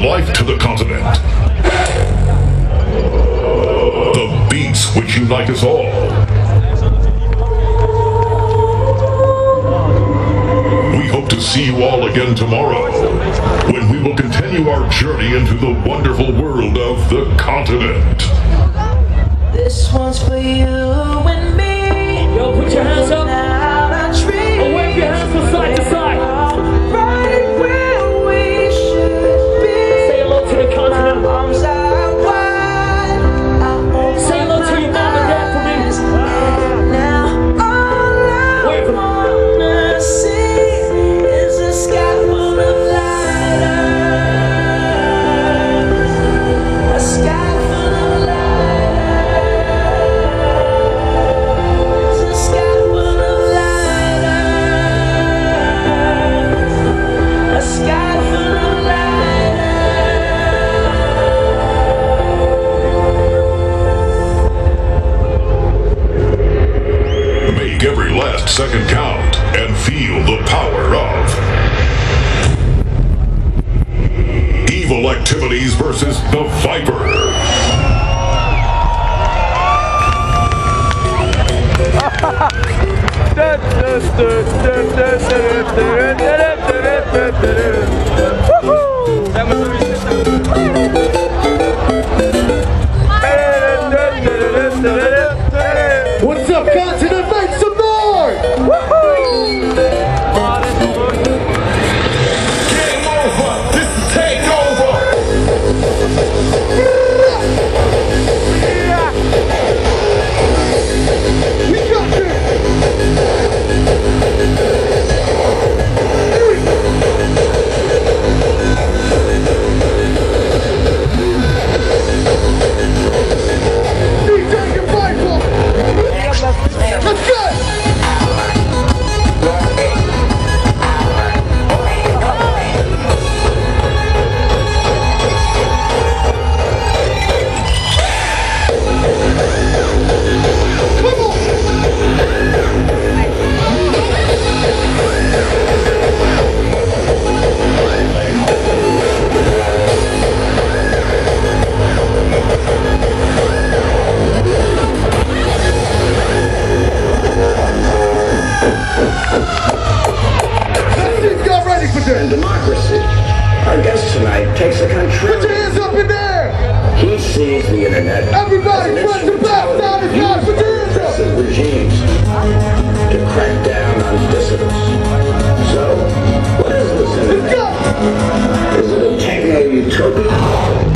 life to the Qontinent. The beats which unite us all. We hope to see you all again tomorrow when we will continue our journey into the wonderful world of the Qontinent. This one's for you and me. Yo, put your hands up. And feel the power of Evil Activities versus the Viper. takes a country. Put your hands up in there. He sees the internet. Everybody, press the back down the top. Put your hands up. regimes to crack down on dissidents. So, what is this internet? Is it a techno utopia?